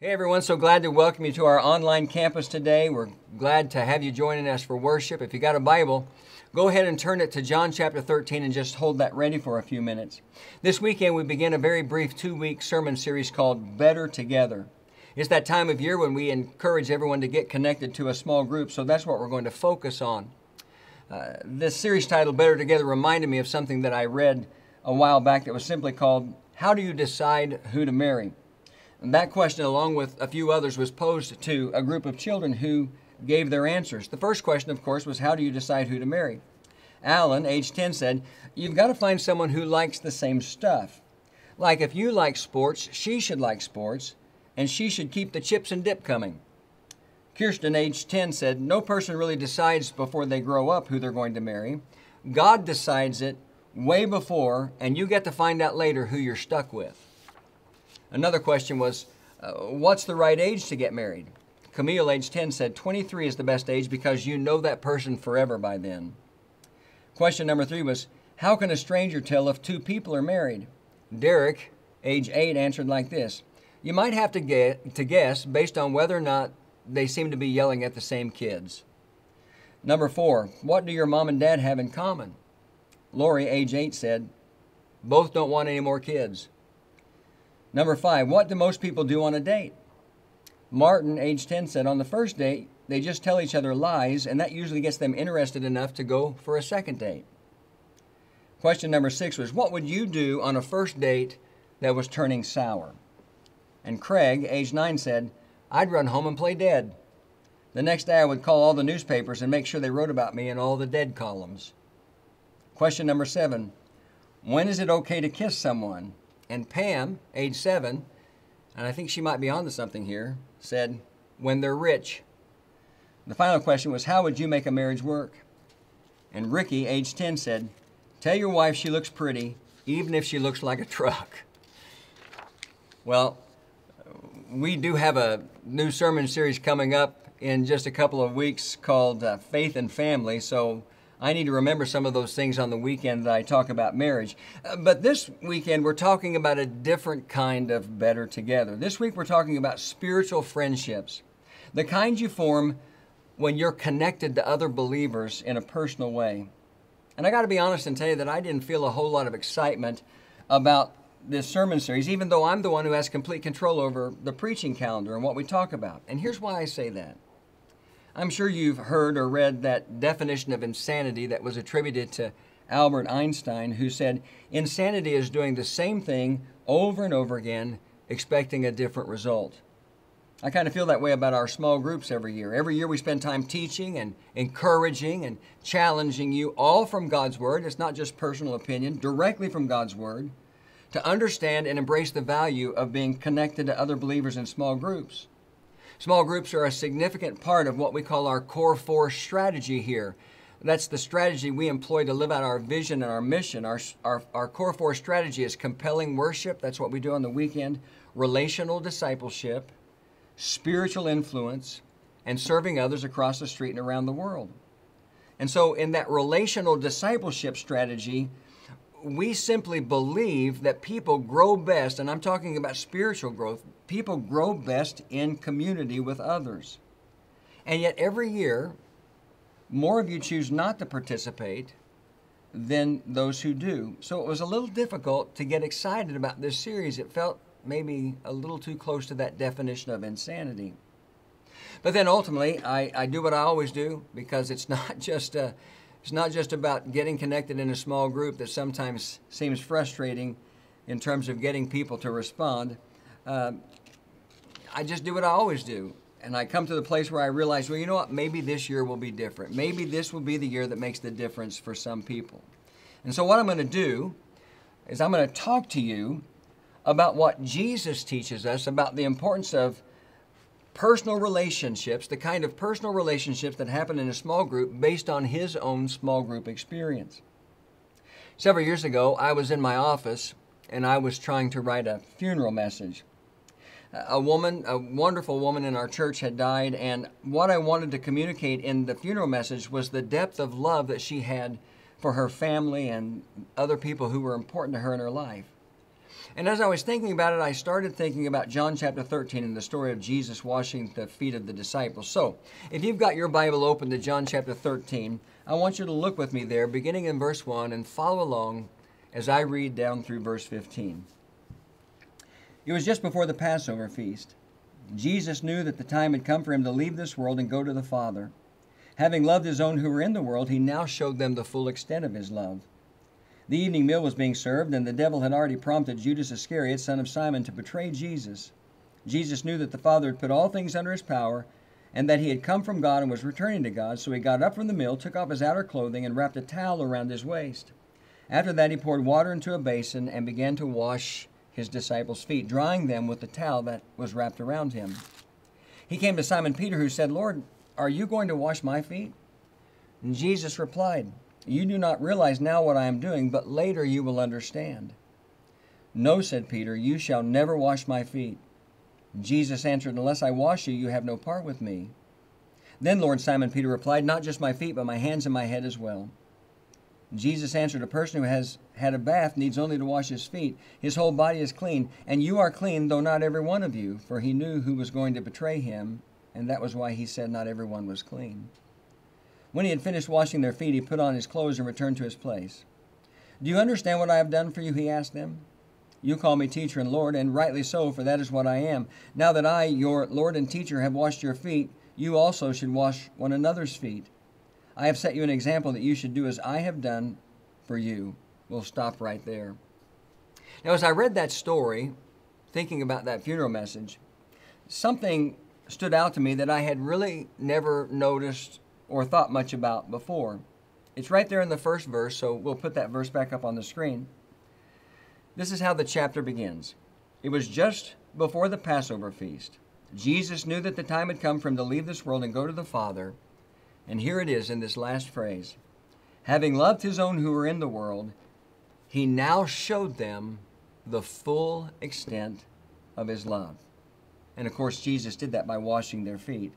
Hey everyone, so glad to welcome you to our online campus today. We're glad to have you joining us for worship. If you got a Bible, go ahead and turn it to John chapter 13 and just hold that ready for a few minutes. This weekend we begin a very brief two week sermon series called Better Together. It's that time of year when we encourage everyone to get connected to a small group, so that's what we're going to focus on. Uh, this series title, Better Together, reminded me of something that I read a while back that was simply called How Do You Decide Who to Marry? And that question, along with a few others, was posed to a group of children who gave their answers. The first question, of course, was how do you decide who to marry? Alan, age 10, said, You've got to find someone who likes the same stuff. Like if you like sports, she should like sports, and she should keep the chips and dip coming. Kirsten, age 10, said, No person really decides before they grow up who they're going to marry. God decides it way before, and you get to find out later who you're stuck with. Another question was, uh, what's the right age to get married? Camille, age 10, said 23 is the best age because you know that person forever by then. Question number three was, how can a stranger tell if two people are married? Derek, age 8, answered like this You might have to, get, to guess based on whether or not they seem to be yelling at the same kids. Number four, what do your mom and dad have in common? Lori, age 8, said, Both don't want any more kids. Number five, what do most people do on a date? Martin, age 10, said on the first date, they just tell each other lies, and that usually gets them interested enough to go for a second date. Question number six was, What would you do on a first date that was turning sour? And Craig, age 9, said, I'd run home and play dead. The next day I would call all the newspapers and make sure they wrote about me in all the dead columns. Question number seven, When is it okay to kiss someone? And Pam, age seven, and I think she might be onto something here, said, when they're rich. The final question was, how would you make a marriage work? And Ricky, age 10, said, tell your wife she looks pretty, even if she looks like a truck. Well, we do have a new sermon series coming up in just a couple of weeks called uh, Faith and Family, so I need to remember some of those things on the weekend that I talk about marriage. Uh, but this weekend, we're talking about a different kind of better together. This week, we're talking about spiritual friendships, the kinds you form when you're connected to other believers in a personal way. And I got to be honest and tell you that I didn't feel a whole lot of excitement about this sermon series, even though I'm the one who has complete control over the preaching calendar and what we talk about. And here's why I say that. I'm sure you've heard or read that definition of insanity that was attributed to Albert Einstein, who said, Insanity is doing the same thing over and over again, expecting a different result. I kind of feel that way about our small groups every year. Every year we spend time teaching and encouraging and challenging you, all from God's Word. It's not just personal opinion, directly from God's Word, to understand and embrace the value of being connected to other believers in small groups. Small groups are a significant part of what we call our core four strategy here. That's the strategy we employ to live out our vision and our mission. Our, our, our core four strategy is compelling worship, that's what we do on the weekend, relational discipleship, spiritual influence, and serving others across the street and around the world. And so, in that relational discipleship strategy, we simply believe that people grow best, and I'm talking about spiritual growth, people grow best in community with others. And yet, every year, more of you choose not to participate than those who do. So it was a little difficult to get excited about this series. It felt maybe a little too close to that definition of insanity. But then ultimately, I, I do what I always do because it's not just a it's not just about getting connected in a small group that sometimes seems frustrating in terms of getting people to respond. Uh, I just do what I always do. And I come to the place where I realize, well, you know what? Maybe this year will be different. Maybe this will be the year that makes the difference for some people. And so, what I'm going to do is I'm going to talk to you about what Jesus teaches us about the importance of personal relationships, the kind of personal relationships that happen in a small group based on his own small group experience. Several years ago, I was in my office and I was trying to write a funeral message. A woman, a wonderful woman in our church had died, and what I wanted to communicate in the funeral message was the depth of love that she had for her family and other people who were important to her in her life. And as I was thinking about it, I started thinking about John chapter 13 and the story of Jesus washing the feet of the disciples. So, if you've got your Bible open to John chapter 13, I want you to look with me there, beginning in verse 1, and follow along as I read down through verse 15. It was just before the Passover feast. Jesus knew that the time had come for him to leave this world and go to the Father. Having loved his own who were in the world, he now showed them the full extent of his love. The evening meal was being served, and the devil had already prompted Judas Iscariot, son of Simon, to betray Jesus. Jesus knew that the Father had put all things under his power, and that he had come from God and was returning to God, so he got up from the meal, took off his outer clothing, and wrapped a towel around his waist. After that, he poured water into a basin and began to wash his disciples' feet, drying them with the towel that was wrapped around him. He came to Simon Peter, who said, Lord, are you going to wash my feet? And Jesus replied, you do not realize now what I am doing, but later you will understand. No, said Peter, you shall never wash my feet. Jesus answered, Unless I wash you, you have no part with me. Then Lord Simon Peter replied, Not just my feet, but my hands and my head as well. Jesus answered, A person who has had a bath needs only to wash his feet. His whole body is clean, and you are clean, though not every one of you. For he knew who was going to betray him, and that was why he said not every one was clean. When he had finished washing their feet, he put on his clothes and returned to his place. Do you understand what I have done for you? He asked them. You call me teacher and Lord, and rightly so, for that is what I am. Now that I, your Lord and teacher, have washed your feet, you also should wash one another's feet. I have set you an example that you should do as I have done for you. We'll stop right there. Now, as I read that story, thinking about that funeral message, something stood out to me that I had really never noticed or thought much about before. It's right there in the first verse, so we'll put that verse back up on the screen. This is how the chapter begins. It was just before the Passover feast. Jesus knew that the time had come for him to leave this world and go to the Father. And here it is in this last phrase Having loved his own who were in the world, he now showed them the full extent of his love. And of course, Jesus did that by washing their feet.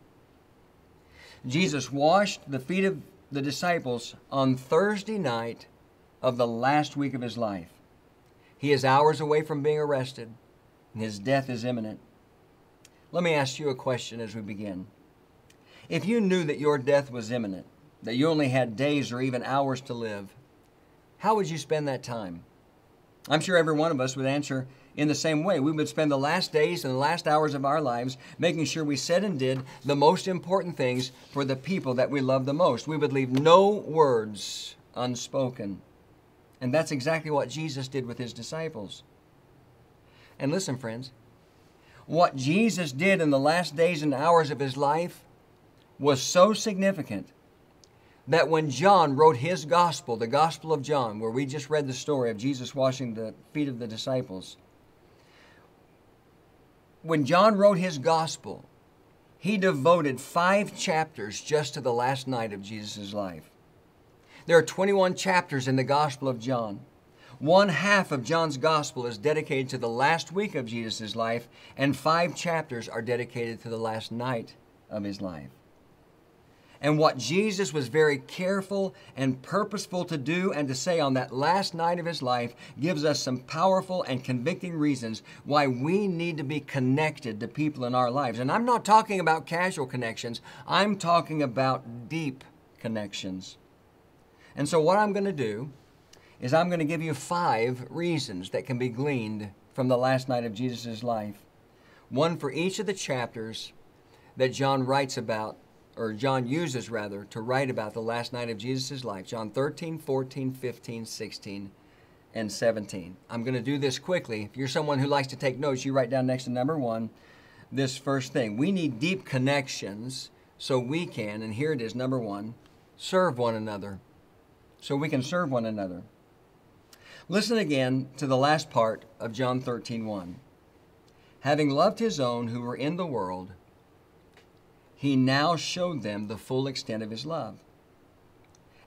Jesus washed the feet of the disciples on Thursday night of the last week of his life. He is hours away from being arrested, and his death is imminent. Let me ask you a question as we begin. If you knew that your death was imminent, that you only had days or even hours to live, how would you spend that time? I'm sure every one of us would answer in the same way. We would spend the last days and the last hours of our lives making sure we said and did the most important things for the people that we love the most. We would leave no words unspoken. And that's exactly what Jesus did with his disciples. And listen, friends, what Jesus did in the last days and hours of his life was so significant that when John wrote his gospel, the Gospel of John, where we just read the story of Jesus washing the feet of the disciples, when John wrote his gospel, he devoted five chapters just to the last night of Jesus' life. There are 21 chapters in the Gospel of John. One half of John's Gospel is dedicated to the last week of Jesus' life, and five chapters are dedicated to the last night of his life. And what Jesus was very careful and purposeful to do and to say on that last night of his life gives us some powerful and convicting reasons why we need to be connected to people in our lives. And I'm not talking about casual connections, I'm talking about deep connections. And so, what I'm going to do is I'm going to give you five reasons that can be gleaned from the last night of Jesus' life. One for each of the chapters that John writes about or John uses rather, to write about the last night of Jesus' life John 13, 14, 15, 16, and 17. I'm going to do this quickly. If you're someone who likes to take notes, you write down next to number one this first thing. We need deep connections so we can, and here it is, number one, serve one another. So we can serve one another. Listen again to the last part of John 13, 1. Having loved his own who were in the world, he now showed them the full extent of his love.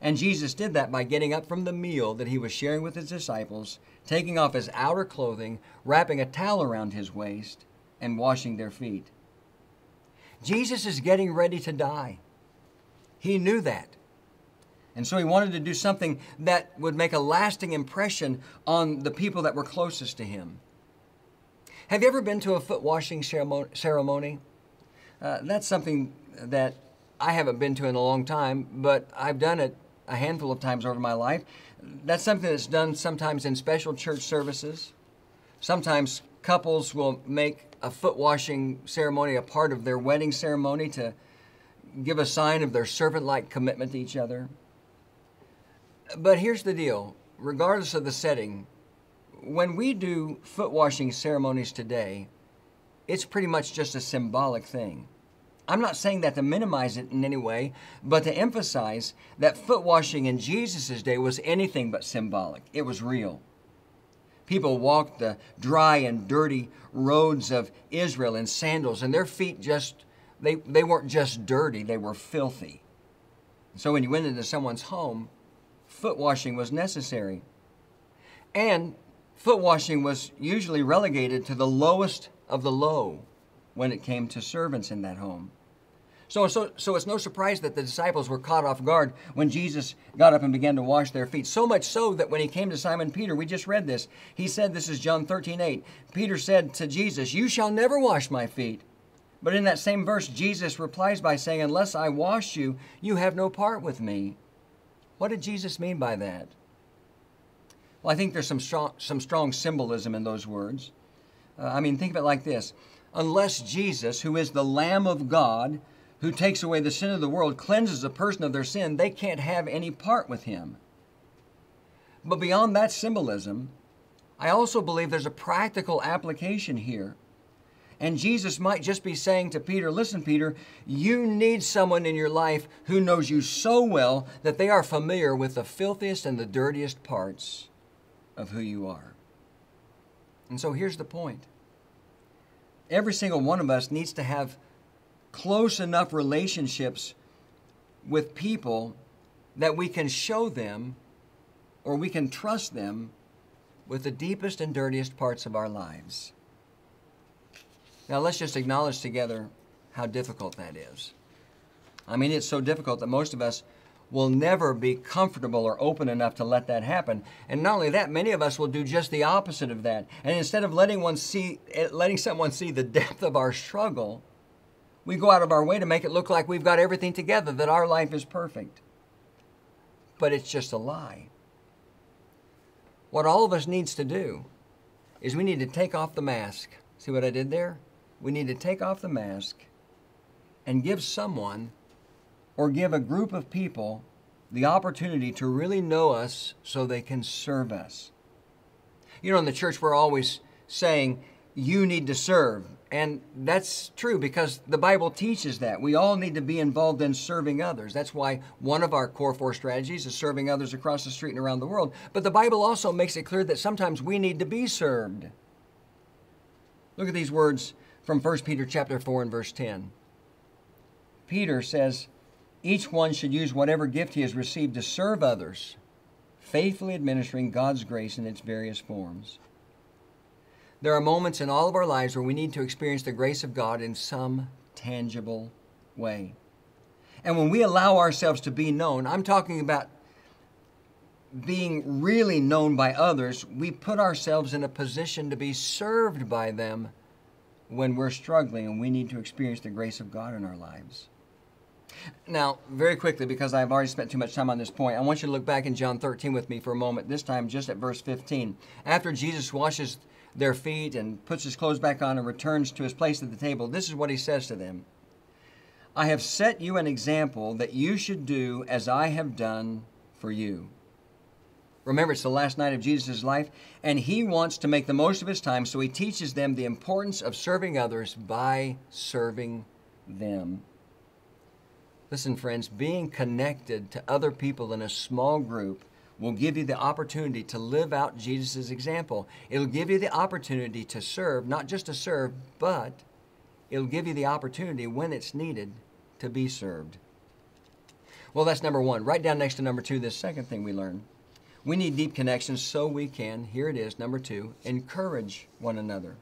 And Jesus did that by getting up from the meal that he was sharing with his disciples, taking off his outer clothing, wrapping a towel around his waist, and washing their feet. Jesus is getting ready to die. He knew that. And so he wanted to do something that would make a lasting impression on the people that were closest to him. Have you ever been to a foot washing ceremony? Uh, that's something that I haven't been to in a long time, but I've done it a handful of times over my life. That's something that's done sometimes in special church services. Sometimes couples will make a foot washing ceremony a part of their wedding ceremony to give a sign of their servant like commitment to each other. But here's the deal regardless of the setting, when we do foot washing ceremonies today, it's pretty much just a symbolic thing. I'm not saying that to minimize it in any way, but to emphasize that foot washing in Jesus' day was anything but symbolic. It was real. People walked the dry and dirty roads of Israel in sandals, and their feet just, they, they weren't just dirty, they were filthy. So when you went into someone's home, foot washing was necessary. And foot washing was usually relegated to the lowest of the low when it came to servants in that home. So, so, so it's no surprise that the disciples were caught off guard when Jesus got up and began to wash their feet. So much so that when he came to Simon Peter, we just read this. He said, This is John 13, 8. Peter said to Jesus, You shall never wash my feet. But in that same verse, Jesus replies by saying, Unless I wash you, you have no part with me. What did Jesus mean by that? Well, I think there's some strong, some strong symbolism in those words. Uh, I mean, think of it like this Unless Jesus, who is the Lamb of God, who takes away the sin of the world, cleanses a person of their sin, they can't have any part with him. But beyond that symbolism, I also believe there's a practical application here. And Jesus might just be saying to Peter, Listen, Peter, you need someone in your life who knows you so well that they are familiar with the filthiest and the dirtiest parts of who you are. And so here's the point every single one of us needs to have close enough relationships with people that we can show them or we can trust them with the deepest and dirtiest parts of our lives. Now, let's just acknowledge together how difficult that is. I mean, it's so difficult that most of us will never be comfortable or open enough to let that happen. And not only that, many of us will do just the opposite of that. And instead of letting one see eh, letting someone see the depth of our struggle, we go out of our way to make it look like we've got everything together, that our life is perfect. But it's just a lie. What all of us needs to do is we need to take off the mask. See what I did there? We need to take off the mask and give someone or give a group of people the opportunity to really know us so they can serve us. You know, in the church, we're always saying, you need to serve. And that's true because the Bible teaches that. We all need to be involved in serving others. That's why one of our core four strategies is serving others across the street and around the world. But the Bible also makes it clear that sometimes we need to be served. Look at these words from 1 Peter chapter 4 and verse 10. Peter says, each one should use whatever gift he has received to serve others, faithfully administering God's grace in its various forms. There are moments in all of our lives where we need to experience the grace of God in some tangible way. And when we allow ourselves to be known, I'm talking about being really known by others, we put ourselves in a position to be served by them when we're struggling and we need to experience the grace of God in our lives. Now, very quickly, because I've already spent too much time on this point, I want you to look back in John 13 with me for a moment, this time just at verse 15. After Jesus washes their feet and puts his clothes back on and returns to his place at the table, this is what he says to them I have set you an example that you should do as I have done for you. Remember, it's the last night of Jesus' life, and he wants to make the most of his time, so he teaches them the importance of serving others by serving them. Listen, friends, being connected to other people in a small group will give you the opportunity to live out Jesus' example. It'll give you the opportunity to serve, not just to serve, but it'll give you the opportunity when it's needed to be served. Well, that's number one. Right down next to number two, this second thing we learn. We need deep connections so we can, here it is, number two, encourage one another.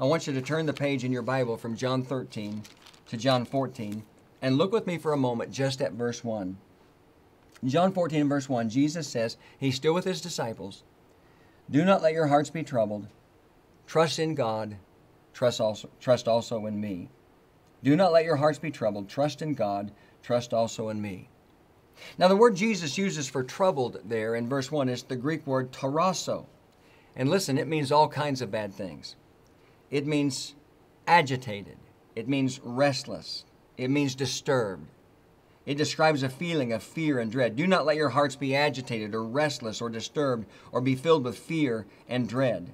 I want you to turn the page in your Bible from John 13 to John 14 and look with me for a moment just at verse 1. John 14 verse 1, Jesus says, He's still with His disciples, Do not let your hearts be troubled. Trust in God, trust also, trust also in me. Do not let your hearts be troubled. Trust in God, trust also in me. Now, the word Jesus uses for troubled there in verse 1 is the Greek word tarasso. And listen, it means all kinds of bad things. It means agitated, it means restless, it means disturbed. It describes a feeling of fear and dread. Do not let your hearts be agitated or restless or disturbed or be filled with fear and dread.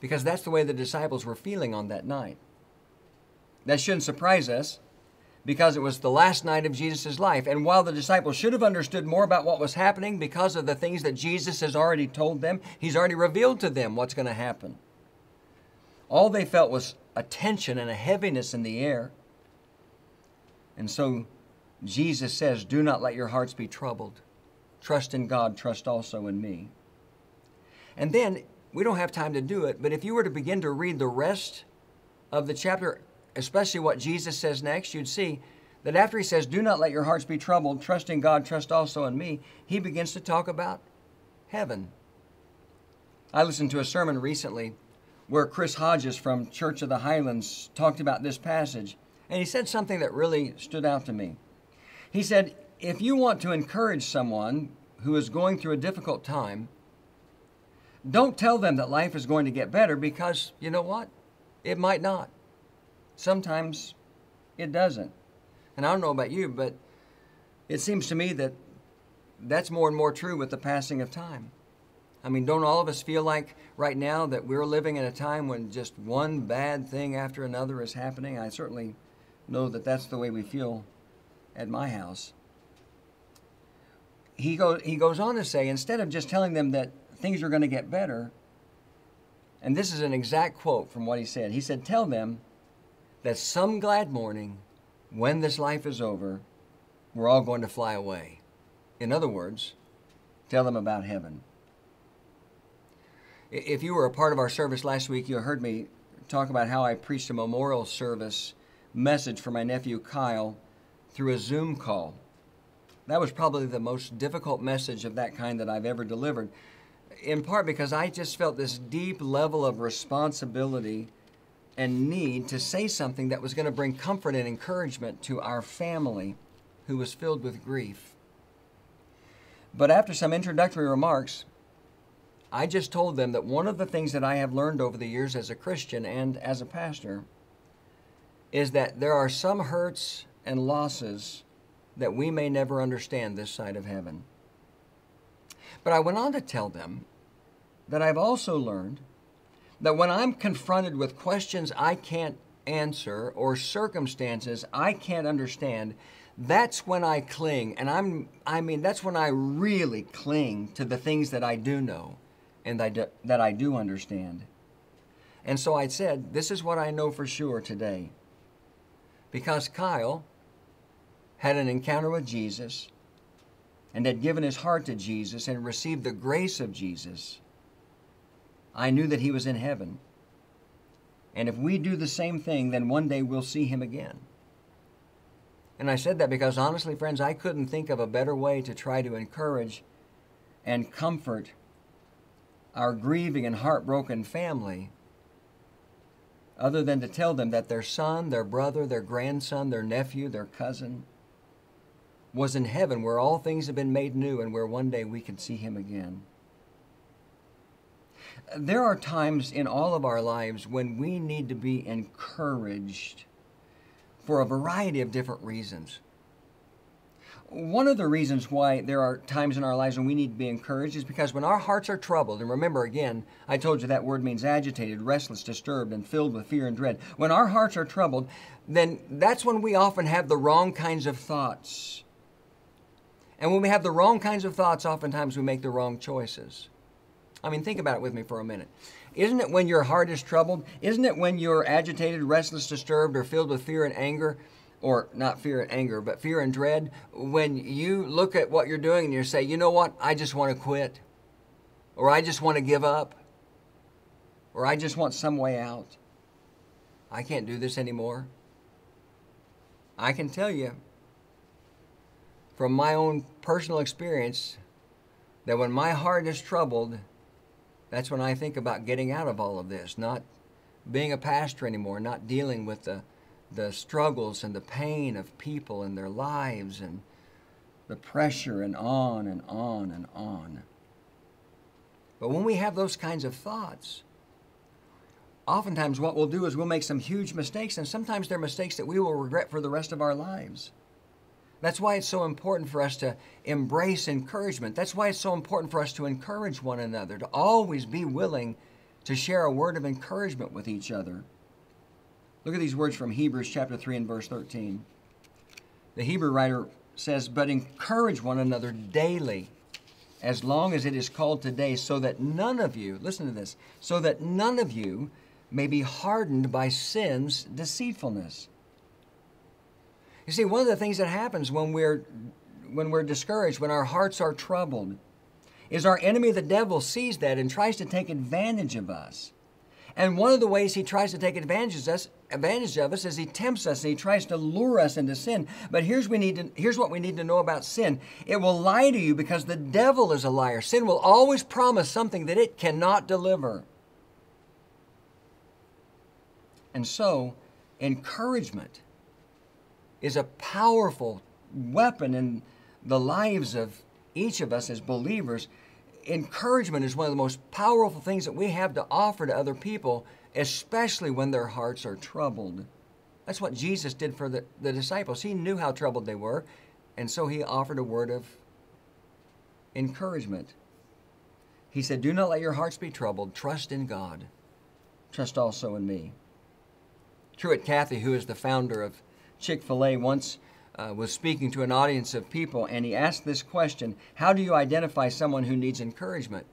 Because that's the way the disciples were feeling on that night. That shouldn't surprise us because it was the last night of Jesus' life. And while the disciples should have understood more about what was happening because of the things that Jesus has already told them, He's already revealed to them what's going to happen. All they felt was a tension and a heaviness in the air. And so Jesus says, Do not let your hearts be troubled. Trust in God, trust also in me. And then, we don't have time to do it, but if you were to begin to read the rest of the chapter, especially what Jesus says next, you'd see that after he says, Do not let your hearts be troubled, trust in God, trust also in me, he begins to talk about heaven. I listened to a sermon recently where Chris Hodges from Church of the Highlands talked about this passage, and he said something that really stood out to me. He said, If you want to encourage someone who is going through a difficult time, don't tell them that life is going to get better because you know what? It might not. Sometimes it doesn't. And I don't know about you, but it seems to me that that's more and more true with the passing of time. I mean, don't all of us feel like right now that we're living in a time when just one bad thing after another is happening? I certainly know that that's the way we feel at my house. He, go, he goes on to say instead of just telling them that things are going to get better, and this is an exact quote from what he said. He said, Tell them that some glad morning, when this life is over, we're all going to fly away. In other words, tell them about heaven. If you were a part of our service last week, you heard me talk about how I preached a memorial service message for my nephew Kyle through a Zoom call. That was probably the most difficult message of that kind that I've ever delivered, in part because I just felt this deep level of responsibility and need to say something that was going to bring comfort and encouragement to our family who was filled with grief. But after some introductory remarks, I just told them that one of the things that I have learned over the years as a Christian and as a pastor is that there are some hurts and losses that we may never understand this side of heaven. But I went on to tell them that I've also learned that when I'm confronted with questions I can't answer or circumstances I can't understand, that's when I cling. And I'm, I mean, that's when I really cling to the things that I do know and I do, that I do understand. And so I said, This is what I know for sure today. Because Kyle had an encounter with Jesus and had given his heart to Jesus and received the grace of Jesus, I knew that he was in heaven. And if we do the same thing, then one day we'll see him again. And I said that because honestly, friends, I couldn't think of a better way to try to encourage and comfort our grieving and heartbroken family other than to tell them that their son, their brother, their grandson, their nephew, their cousin was in heaven where all things have been made new and where one day we can see him again. There are times in all of our lives when we need to be encouraged for a variety of different reasons. One of the reasons why there are times in our lives when we need to be encouraged is because when our hearts are troubled, and remember again, I told you that word means agitated, restless, disturbed, and filled with fear and dread. When our hearts are troubled, then that's when we often have the wrong kinds of thoughts. And when we have the wrong kinds of thoughts, oftentimes we make the wrong choices. I mean, think about it with me for a minute. Isn't it when your heart is troubled? Isn't it when you're agitated, restless, disturbed, or filled with fear and anger? Or not fear and anger, but fear and dread, when you look at what you're doing and you say, you know what, I just want to quit, or I just want to give up, or I just want some way out. I can't do this anymore. I can tell you from my own personal experience that when my heart is troubled, That's when I think about getting out of all of this, not being a pastor anymore, not dealing with the, the struggles and the pain of people and their lives and the pressure and on and on and on. But when we have those kinds of thoughts, oftentimes what we'll do is we'll make some huge mistakes, and sometimes they're mistakes that we will regret for the rest of our lives. That's why it's so important for us to embrace encouragement. That's why it's so important for us to encourage one another, to always be willing to share a word of encouragement with each other. Look at these words from Hebrews chapter 3 and verse 13. The Hebrew writer says, But encourage one another daily, as long as it is called today, so that none of you, listen to this, so that none of you may be hardened by sin's deceitfulness. You see, one of the things that happens when we're when we're discouraged, when our hearts are troubled, is our enemy the devil sees that and tries to take advantage of us. And one of the ways he tries to take advantage of us, advantage of us is he tempts us and he tries to lure us into sin. But here's we need to, here's what we need to know about sin. It will lie to you because the devil is a liar. Sin will always promise something that it cannot deliver. And so, encouragement is a powerful weapon in the lives of each of us as believers. Encouragement is one of the most powerful things that we have to offer to other people, especially when their hearts are troubled. That's what Jesus did for the, the disciples. He knew how troubled they were, and so he offered a word of encouragement. He said, Do not let your hearts be troubled. Trust in God. Trust also in me. Truett Cathy, who is the founder of Chick-fil-A, once uh, was speaking to an audience of people and he asked this question How do you identify someone who needs encouragement?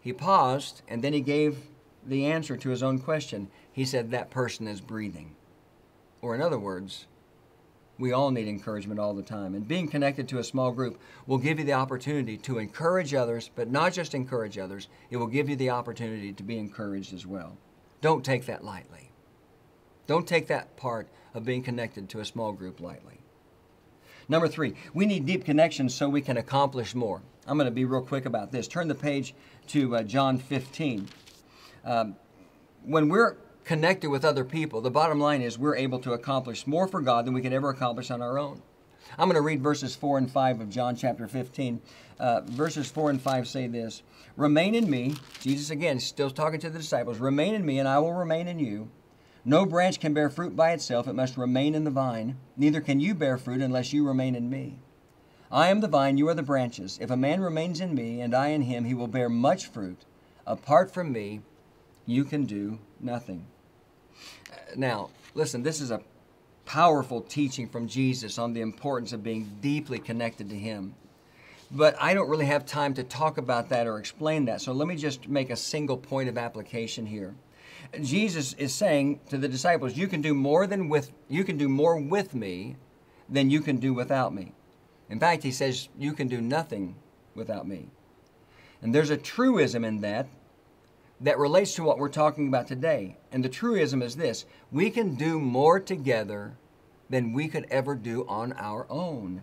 He paused and then he gave the answer to his own question. He said, That person is breathing. Or, in other words, we all need encouragement all the time. And being connected to a small group will give you the opportunity to encourage others, but not just encourage others, it will give you the opportunity to be encouraged as well. Don't take that lightly. Don't take that part of being connected to a small group lightly. Number three, we need deep connections so we can accomplish more. I'm going to be real quick about this. Turn the page to uh, John 15. Um, when we're connected with other people, the bottom line is we're able to accomplish more for God than we could ever accomplish on our own. I'm going to read verses 4 and 5 of John chapter 15. Uh, verses 4 and 5 say this Remain in me, Jesus again, still talking to the disciples, remain in me, and I will remain in you. No branch can bear fruit by itself, it must remain in the vine. Neither can you bear fruit unless you remain in me. I am the vine, you are the branches. If a man remains in me, and I in him, he will bear much fruit. Apart from me, you can do nothing. Now, listen, this is a powerful teaching from Jesus on the importance of being deeply connected to Him. But I don't really have time to talk about that or explain that, so let me just make a single point of application here. Jesus is saying to the disciples, you can do more than with you can do more with me than you can do without me. In fact, he says you can do nothing without me. And there's a truism in that that relates to what we're talking about today. And the truism is this we can do more together than we could ever do on our own.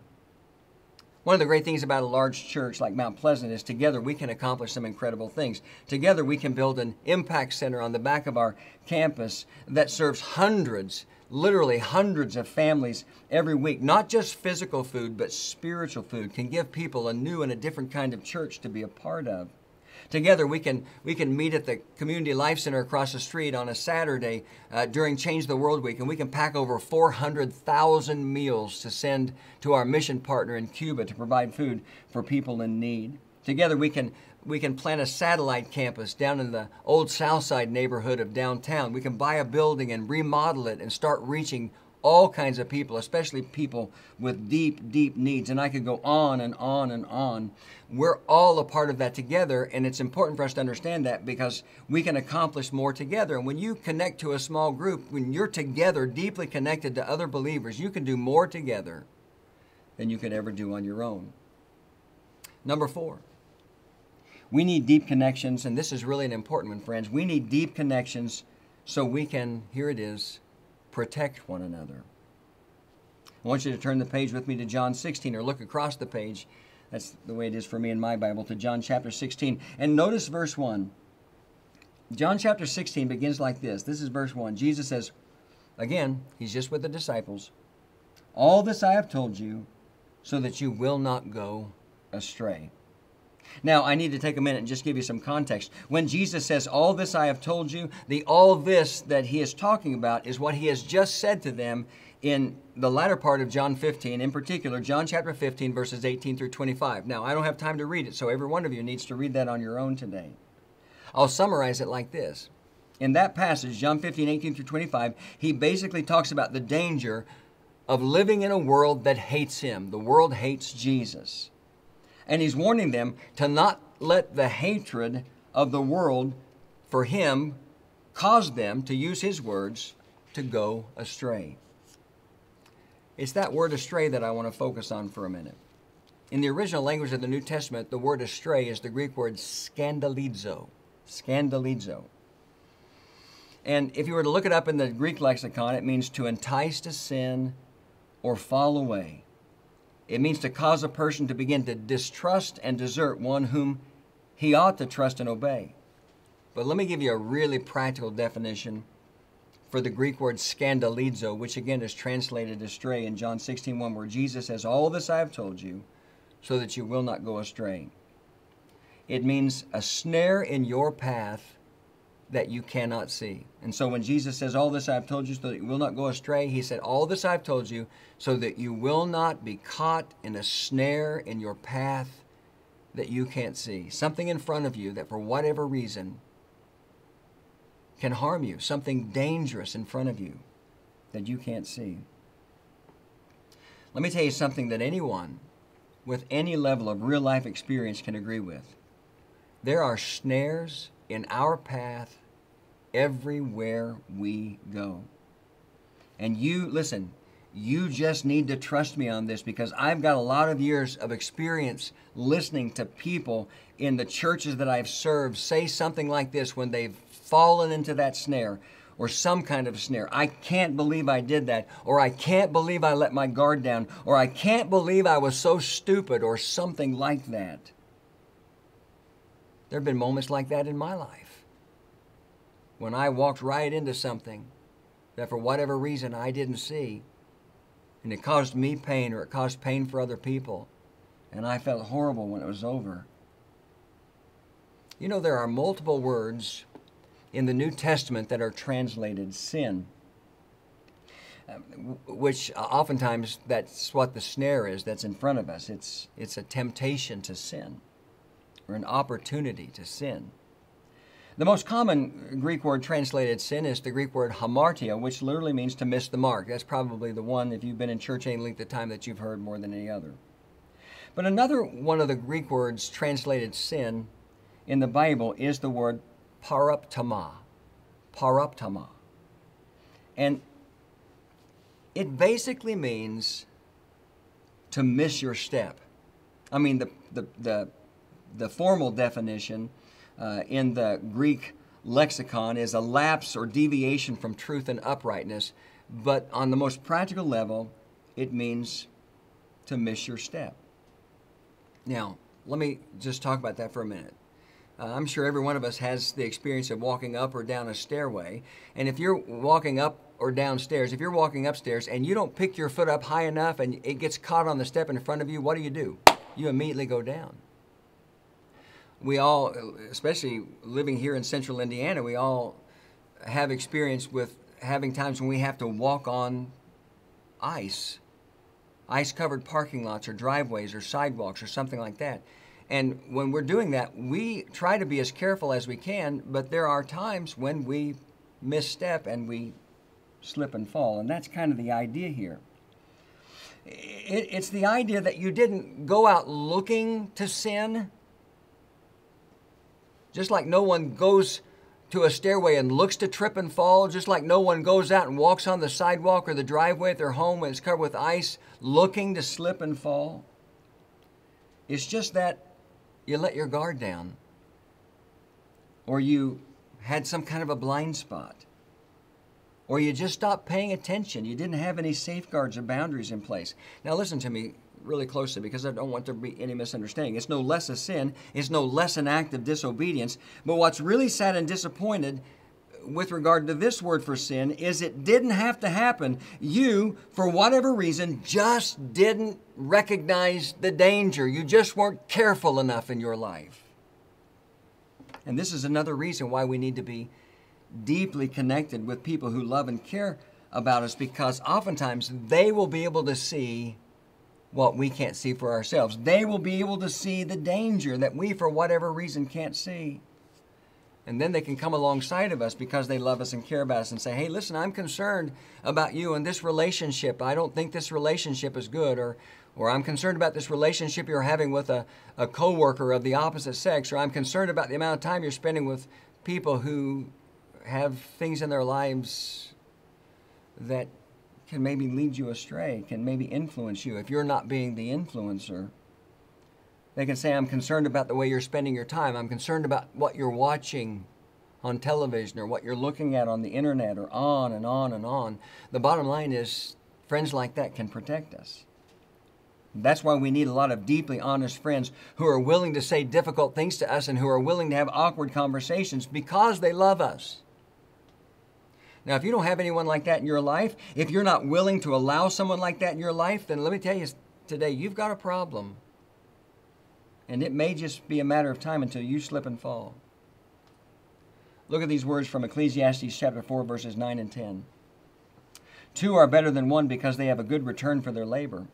One of the great things about a large church like Mount Pleasant is together we can accomplish some incredible things. Together we can build an impact center on the back of our campus that serves hundreds, literally hundreds of families every week. Not just physical food, but spiritual food can give people a new and a different kind of church to be a part of. Together, we can, we can meet at the Community Life Center across the street on a Saturday uh, during Change the World Week, and we can pack over 400,000 meals to send to our mission partner in Cuba to provide food for people in need. Together, we can, we can plant a satellite campus down in the old Southside neighborhood of downtown. We can buy a building and remodel it and start reaching all kinds of people, especially people with deep, deep needs. And I could go on and on and on. We're all a part of that together, and it's important for us to understand that because we can accomplish more together. And when you connect to a small group, when you're together, deeply connected to other believers, you can do more together than you could ever do on your own. Number four, we need deep connections, and this is really an important one, friends. We need deep connections so we can, here it is, protect one another. I want you to turn the page with me to John 16 or look across the page. That's the way it is for me in my Bible to John chapter 16. And notice verse 1. John chapter 16 begins like this. This is verse 1. Jesus says, again, he's just with the disciples. All this I have told you so that you will not go astray. Now, I need to take a minute and just give you some context. When Jesus says, All this I have told you, the all this that he is talking about is what he has just said to them in the latter part of John 15, in particular, John chapter 15, verses 18 through 25. Now, I don't have time to read it, so every one of you needs to read that on your own today. I'll summarize it like this. In that passage, John 15, 18 through 25, he basically talks about the danger of living in a world that hates him. The world hates Jesus. And he's warning them to not let the hatred of the world for him cause them, to use his words, to go astray. It's that word astray that I want to focus on for a minute. In the original language of the New Testament, the word astray is the Greek word scandalizo. Scandalizo. And if you were to look it up in the Greek lexicon, it means to entice to sin or fall away. It means to cause a person to begin to distrust and desert one whom he ought to trust and obey. But let me give you a really practical definition for the Greek word scandalizo, which again is translated astray in John 16 1, where Jesus says, All this I have told you, so that you will not go astray. It means a snare in your path that you cannot see. And so when Jesus says, All this I've told you so that you will not go astray, he said, All this I've told you so that you will not be caught in a snare in your path that you can't see. Something in front of you that for whatever reason can harm you, something dangerous in front of you that you can't see. Let me tell you something that anyone with any level of real life experience can agree with. There are snares in our path everywhere we go. And you, listen, you just need to trust me on this because I've got a lot of years of experience listening to people in the churches that I've served say something like this when they've fallen into that snare or some kind of snare. I can't believe I did that, or I can't believe I let my guard down, or I can't believe I was so stupid, or something like that. There have been moments like that in my life when I walked right into something that for whatever reason I didn't see, and it caused me pain or it caused pain for other people, and I felt horrible when it was over. You know, there are multiple words in the New Testament that are translated sin, um, which oftentimes that's what the snare is that's in front of us. It's, it's a temptation to sin or an opportunity to sin. The most common Greek word translated sin is the Greek word hamartia, which literally means to miss the mark. That's probably the one, if you've been in church any length of time, that you've heard more than any other. But another one of the Greek words translated sin in the Bible is the word paraptoma. Paraptoma. And it basically means to miss your step. I mean, the, the, the, the formal definition uh, in the Greek lexicon is a lapse or deviation from truth and uprightness, but on the most practical level, it means to miss your step. Now, let me just talk about that for a minute. Uh, I'm sure every one of us has the experience of walking up or down a stairway. And if you're walking up or downstairs, if you're walking upstairs and you don't pick your foot up high enough and it gets caught on the step in front of you, what do you do? You immediately go down we all, especially living here in central Indiana, we all have experience with having times when we have to walk on ice, ice covered parking lots or driveways or sidewalks or something like that. And when we're doing that, we try to be as careful as we can, but there are times when we misstep and we slip and fall. And that's kind of the idea here. It's the idea that you didn't go out looking to sin just like no one goes to a stairway and looks to trip and fall, just like no one goes out and walks on the sidewalk or the driveway at their home when it's covered with ice looking to slip and fall. It's just that you let your guard down or you had some kind of a blind spot or you just stopped paying attention. You didn't have any safeguards or boundaries in place. Now, listen to me really closely because I don't want there to be any misunderstanding. It's no less a sin, it's no less an act of disobedience. But what's really sad and disappointed with regard to this word for sin is it didn't have to happen. You, for whatever reason, just didn't recognize the danger. You just weren't careful enough in your life. And this is another reason why we need to be deeply connected with people who love and care about us because oftentimes they will be able to see what we can't see for ourselves. They will be able to see the danger that we, for whatever reason, can't see. And then they can come alongside of us because they love us and care about us and say, hey, listen, I'm concerned about you and this relationship. I don't think this relationship is good. Or, or I'm concerned about this relationship you're having with a, a coworker of the opposite sex. Or I'm concerned about the amount of time you're spending with people who have things in their lives that can maybe lead you astray, can maybe influence you if you're not being the influencer. They can say, I'm concerned about the way you're spending your time. I'm concerned about what you're watching on television or what you're looking at on the internet or on and on and on. The bottom line is, friends like that can protect us. That's why we need a lot of deeply honest friends who are willing to say difficult things to us and who are willing to have awkward conversations because they love us. Now, if you don't have anyone like that in your life, if you're not willing to allow someone like that in your life, then let me tell you today, you've got a problem. And it may just be a matter of time until you slip and fall. Look at these words from Ecclesiastes chapter 4, verses 9 and 10. Two are better than one because they have a good return for their labor.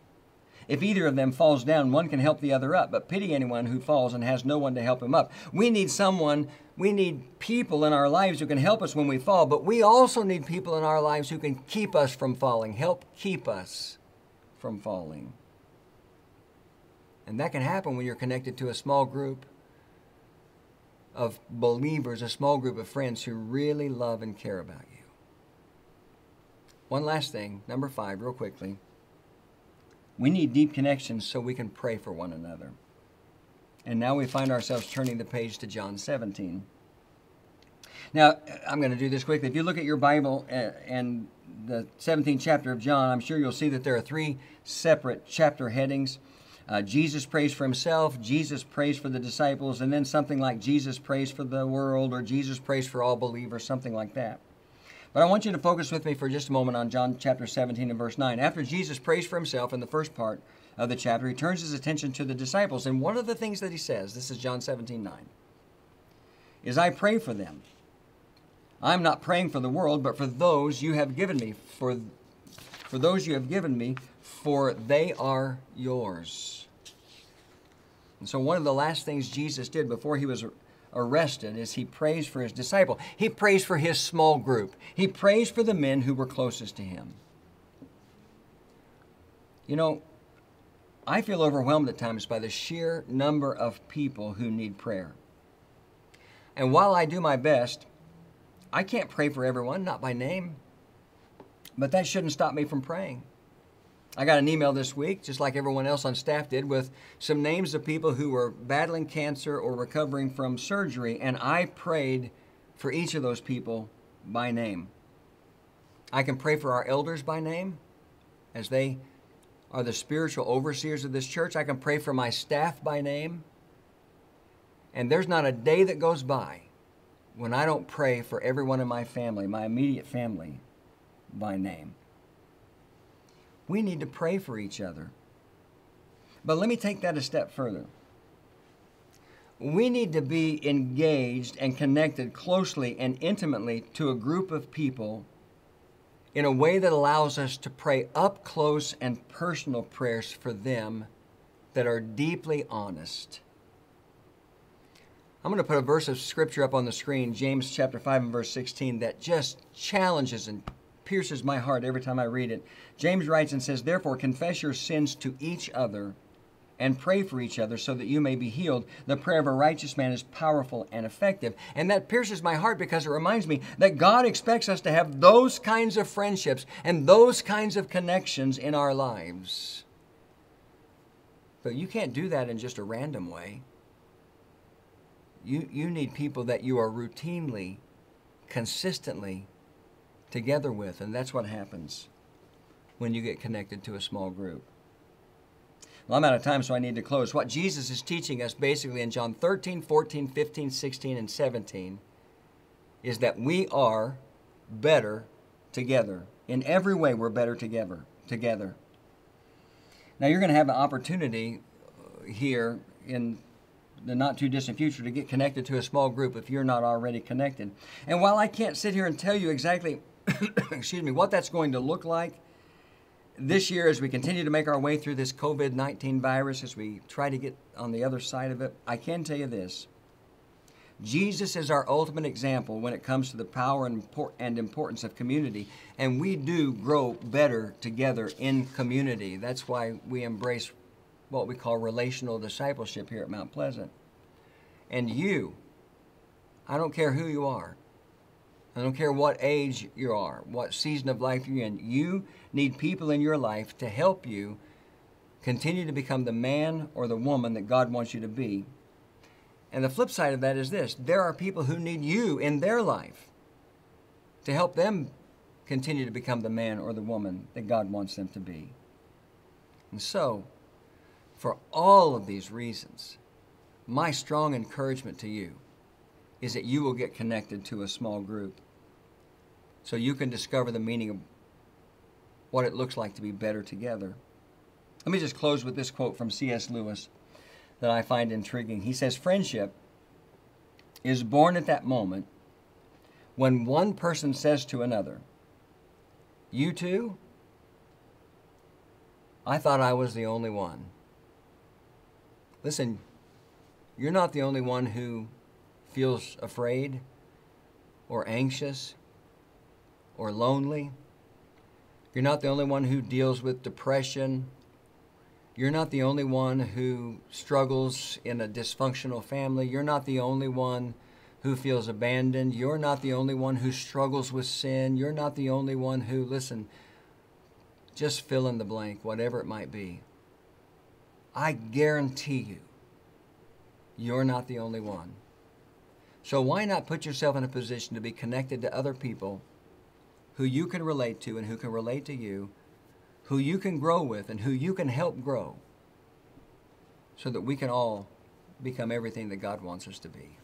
If either of them falls down, one can help the other up, but pity anyone who falls and has no one to help him up. We need someone, we need people in our lives who can help us when we fall, but we also need people in our lives who can keep us from falling, help keep us from falling. And that can happen when you're connected to a small group of believers, a small group of friends who really love and care about you. One last thing, number five, real quickly. We need deep connections so we can pray for one another. And now we find ourselves turning the page to John 17. Now, I'm going to do this quickly. If you look at your Bible uh, and the 17th chapter of John, I'm sure you'll see that there are three separate chapter headings. Uh, Jesus prays for himself, Jesus prays for the disciples, and then something like Jesus prays for the world or Jesus prays for all believers, something like that. But I want you to focus with me for just a moment on John chapter 17 and verse 9. After Jesus prays for himself in the first part of the chapter, he turns his attention to the disciples. And one of the things that he says, this is John 17 9, is I pray for them. I'm not praying for the world, but for those you have given me, for, for those you have given me, for they are yours. And so, one of the last things Jesus did before he was arrested is he prays for his disciple. He prays for his small group. He prays for the men who were closest to him. You know, I feel overwhelmed at times by the sheer number of people who need prayer. And while I do my best, I can't pray for everyone, not by name. But that shouldn't stop me from praying. I got an email this week, just like everyone else on staff did, with some names of people who were battling cancer or recovering from surgery, and I prayed for each of those people by name. I can pray for our elders by name as they are the spiritual overseers of this church. I can pray for my staff by name. And there's not a day that goes by when I don't pray for everyone in my family, my immediate family, by name. We need to pray for each other. But let me take that a step further. We need to be engaged and connected closely and intimately to a group of people in a way that allows us to pray up close and personal prayers for them that are deeply honest. I'm going to put a verse of scripture up on the screen, James chapter 5 and verse 16, that just challenges and pierces my heart every time I read it. James writes and says, Therefore, confess your sins to each other and pray for each other so that you may be healed. The prayer of a righteous man is powerful and effective. And that pierces my heart because it reminds me that God expects us to have those kinds of friendships and those kinds of connections in our lives. But you can't do that in just a random way. You, you need people that you are routinely, consistently together with, and that's what happens when you get connected to a small group. Well, I'm out of time, so I need to close. What Jesus is teaching us basically in John 13, 14, 15, 16, and 17 is that we are better together. In every way, we're better together. Together. Now, you're going to have an opportunity uh, here in the not too distant future to get connected to a small group if you're not already connected. And while I can't sit here and tell you exactly, excuse me, what that's going to look like this year as we continue to make our way through this COVID 19 virus, as we try to get on the other side of it, I can tell you this. Jesus is our ultimate example when it comes to the power and importance of community. And we do grow better together in community. That's why we embrace what we call relational discipleship here at Mount Pleasant. And you, I don't care who you are, I don't care what age you are, what season of life you're in, you need people in your life to help you continue to become the man or the woman that God wants you to be. And the flip side of that is this there are people who need you in their life to help them continue to become the man or the woman that God wants them to be. And so, for all of these reasons, my strong encouragement to you is that you will get connected to a small group so you can discover the meaning of what it looks like to be better together. Let me just close with this quote from C.S. Lewis that I find intriguing. He says, Friendship is born at that moment when one person says to another, You too? I thought I was the only one. Listen, you're not the only one who feels afraid or anxious or lonely. You're not the only one who deals with depression. You're not the only one who struggles in a dysfunctional family. You're not the only one who feels abandoned. You're not the only one who struggles with sin. You're not the only one who, listen, just fill in the blank, whatever it might be. I guarantee you, you're not the only one. So why not put yourself in a position to be connected to other people who you can relate to and who can relate to you, who you can grow with and who you can help grow so that we can all become everything that God wants us to be.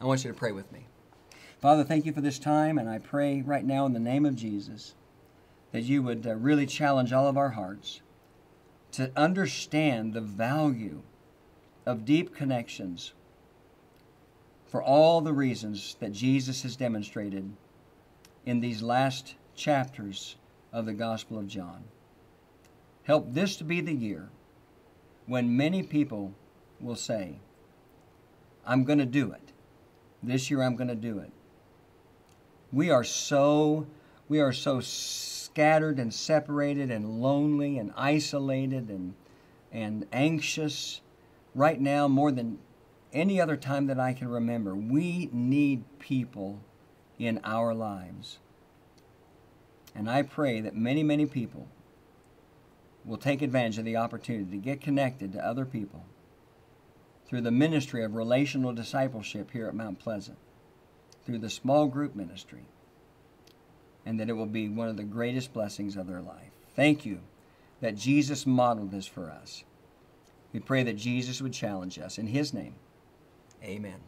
I want you to pray with me. Father, thank you for this time, and I pray right now in the name of Jesus that you would uh, really challenge all of our hearts to understand the value of deep connections for all the reasons that Jesus has demonstrated in these last chapters of the Gospel of John. Help this to be the year when many people will say, I'm going to do it. This year I'm going to do it. We are so we are so scattered and separated and lonely and isolated and, and anxious right now more than any other time that I can remember. We need people in our lives. And I pray that many, many people will take advantage of the opportunity to get connected to other people through the ministry of relational discipleship here at Mount Pleasant, through the small group ministry, and that it will be one of the greatest blessings of their life. Thank you that Jesus modeled this for us. We pray that Jesus would challenge us. In His name, amen.